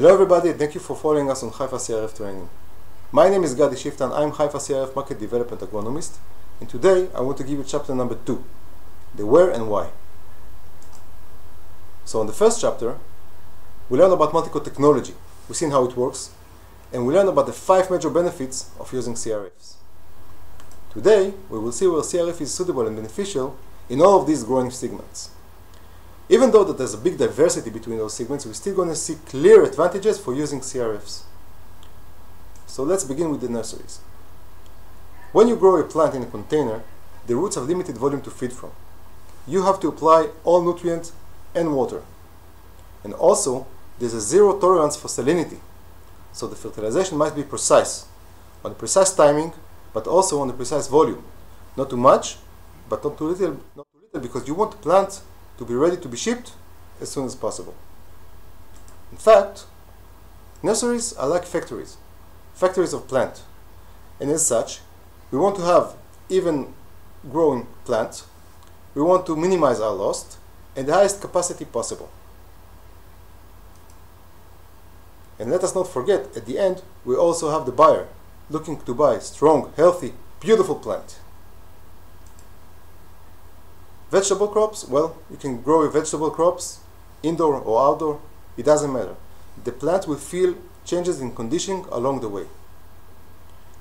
Hello everybody, thank you for following us on Haifa CRF training. My name is Gadi Shiftan, I'm Haifa CRF Market Development Agronomist, and today I want to give you chapter number 2, the where and why. So in the first chapter, we learn about multi-coat technology, we've seen how it works, and we learn about the five major benefits of using CRFs. Today, we will see where CRF is suitable and beneficial in all of these growing segments. Even though that there's a big diversity between those segments, we're still going to see clear advantages for using CRFs. So let's begin with the nurseries. When you grow a plant in a container, the roots have limited volume to feed from. You have to apply all nutrients and water. And also, there's a zero tolerance for salinity. So the fertilization must be precise, on the precise timing, but also on the precise volume. Not too much, but not too little, not too little because you want the plant to be ready to be shipped as soon as possible. In fact, nurseries are like factories, factories of plant. And as such, we want to have even growing plants, we want to minimize our loss and the highest capacity possible. And let us not forget, at the end, we also have the buyer looking to buy strong, healthy, beautiful plant. Vegetable crops, well, you can grow vegetable crops indoor or outdoor, it doesn't matter. The plant will feel changes in condition along the way.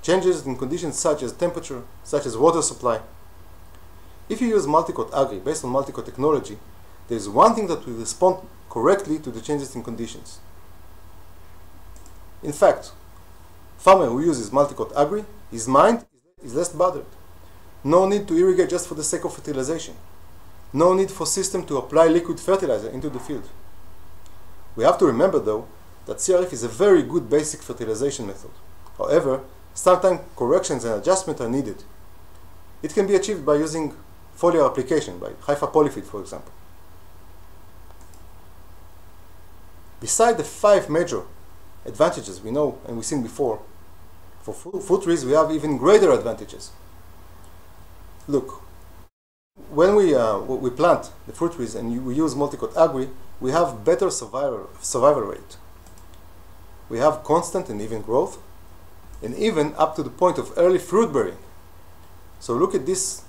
Changes in conditions such as temperature, such as water supply. If you use multi-coat agri based on multi-coat technology, there is one thing that will respond correctly to the changes in conditions. In fact, farmer who uses multi-coat agri, his mind is less bothered. No need to irrigate just for the sake of fertilization. No need for system to apply liquid fertilizer into the field. We have to remember though that CRF is a very good basic fertilization method. However, sometimes corrections and adjustments are needed. It can be achieved by using foliar application, by Haifa Polyfeed for example. Beside the five major advantages we know and we've seen before, for fruit trees we have even greater advantages. Look, when we, uh, we plant the fruit trees and we use multi-coat agri, we have better survival, survival rate. We have constant and even growth, and even up to the point of early fruit bearing. So look at these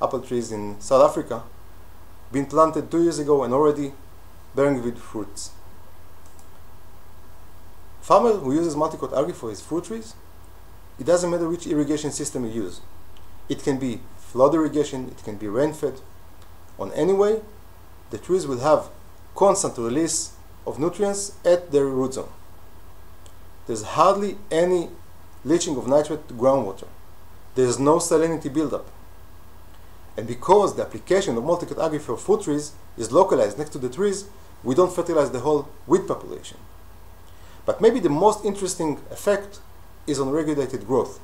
apple trees in South Africa, been planted two years ago and already bearing with fruits. Farmer who uses multi-coat agri for his fruit trees, it doesn't matter which irrigation system you use. It can be flood irrigation, it can be rain-fed. On any way, the trees will have constant release of nutrients at their root zone. There's hardly any leaching of nitrate to groundwater. There's no salinity buildup. And because the application of multi-coat agri for trees is localized next to the trees, we don't fertilize the whole weed population. But maybe the most interesting effect is on regulated growth.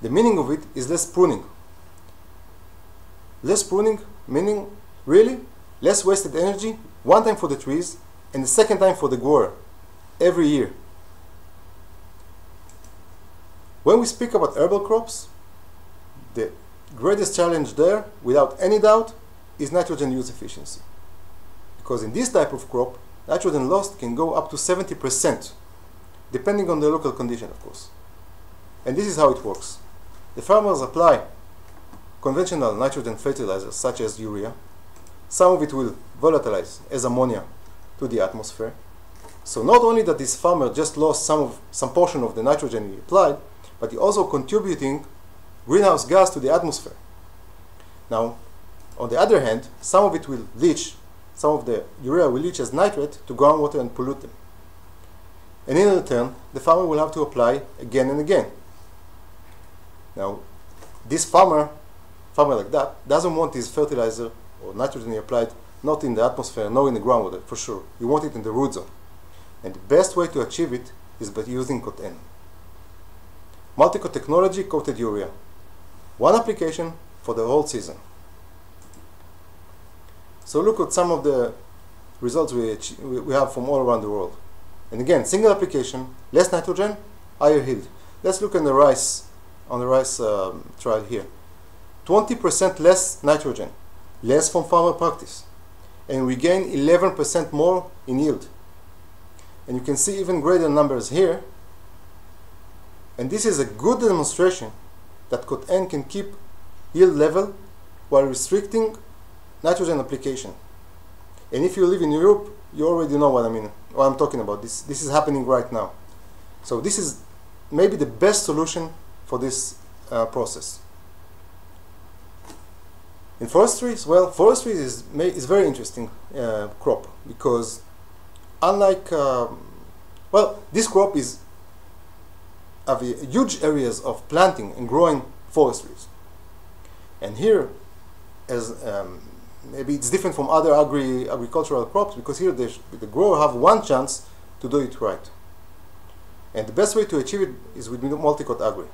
The meaning of it is less pruning less pruning, meaning really less wasted energy, one time for the trees and the second time for the grower every year. When we speak about herbal crops, the greatest challenge there, without any doubt, is nitrogen use efficiency. Because in this type of crop, nitrogen loss can go up to 70%, depending on the local condition, of course. And this is how it works. The farmers apply conventional nitrogen fertilizers such as urea. Some of it will volatilize as ammonia to the atmosphere. So not only that this farmer just lost some, of, some portion of the nitrogen he applied, but he also contributing greenhouse gas to the atmosphere. Now, on the other hand, some of it will leach, some of the urea will leach as nitrate to groundwater and pollute them. And in return, the farmer will have to apply again and again. Now, this farmer farmer like that doesn't want his fertilizer or nitrogen applied not in the atmosphere, nor in the groundwater, for sure. You want it in the root zone. And the best way to achieve it is by using CoteN. Multi-coat technology coated urea. One application for the whole season. So look at some of the results we, we have from all around the world. And again, single application, less nitrogen, higher yield. Let's look at the rice, on the rice um, trial here. 20% less nitrogen, less from farmer practice, and we gain 11% more in yield. and you can see even greater numbers here. And this is a good demonstration that CoteN can keep yield level while restricting nitrogen application. And if you live in Europe, you already know what I mean, what I'm talking about. This, this is happening right now. So this is maybe the best solution for this uh, process. In forestry, well, forestry is, is very interesting uh, crop because unlike, um, well, this crop is have huge areas of planting and growing forestries. And here, as um, maybe it's different from other agri agricultural crops because here the, the grower have one chance to do it right. And the best way to achieve it is with multi-coat agri.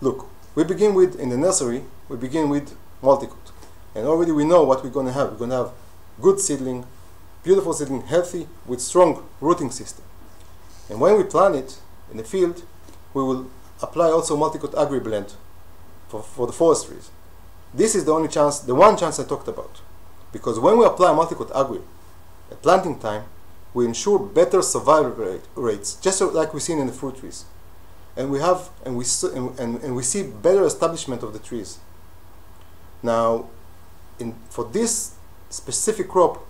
Look, we begin with, in the nursery, we begin with multi-coat. And already we know what we're going to have. We're going to have good seedling, beautiful seedling, healthy, with strong rooting system. And when we plant it in the field, we will apply also multi-coat agri blend for, for the forestries. This is the only chance, the one chance I talked about. Because when we apply multi-coat agri at planting time, we ensure better survival rate, rates, just so like we've seen in the fruit trees. And we have, and we, and, and, and we see better establishment of the trees. Now, in, for this specific crop,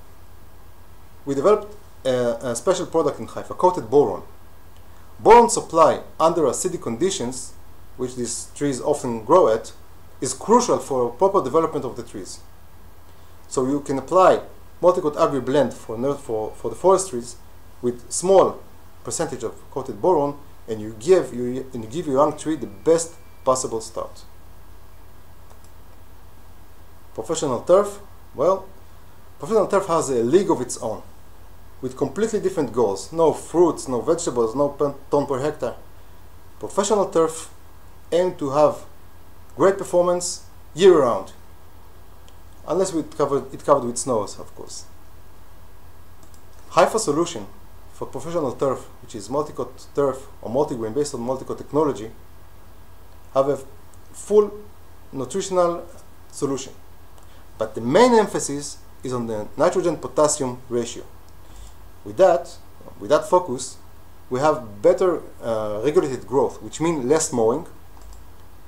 we developed a, a special product in Haifa, coated boron. Boron supply under acidic conditions, which these trees often grow at, is crucial for proper development of the trees. So you can apply multi-coat agri blend for, for, for the forestries with small percentage of coated boron and you give, you, and you give your young tree the best possible start. Professional turf, well, professional turf has a league of its own with completely different goals. No fruits, no vegetables, no ton per hectare. Professional turf aim to have great performance year round. Unless we covered, it covered with snows, of course. Haifa solution for professional turf, which is multi-coat turf or multi-grain based on multi-coat technology, have a full nutritional solution. But the main emphasis is on the nitrogen-potassium ratio. With that, with that focus, we have better uh, regulated growth, which means less mowing,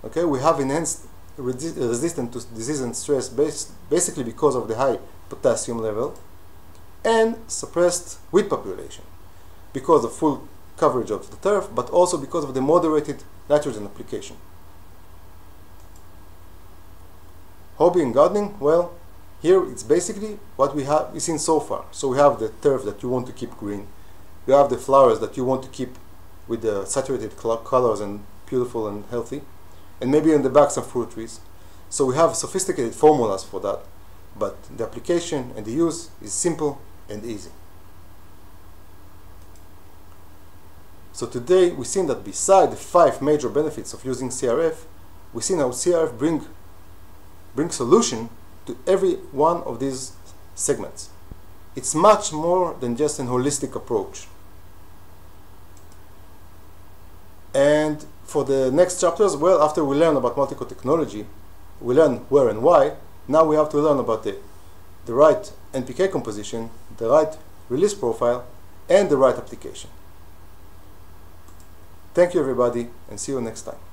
Okay, we have enhanced resi resistance to disease and stress based basically because of the high potassium level and suppressed weed population because of full coverage of the turf, but also because of the moderated nitrogen application. Hobby and gardening, well, here it's basically what we have seen so far. So we have the turf that you want to keep green. You have the flowers that you want to keep with the saturated colors and beautiful and healthy and maybe in the back some fruit trees. So we have sophisticated formulas for that, but the application and the use is simple and easy. So today we've seen that beside the five major benefits of using CRF, we've seen how CRF bring, bring solution to every one of these segments. It's much more than just an holistic approach. And for the next chapters, well, after we learn about multi-coat technology, we learn where and why, now we have to learn about the, the right NPK composition, the right release profile, and the right application. Thank you everybody, and see you next time.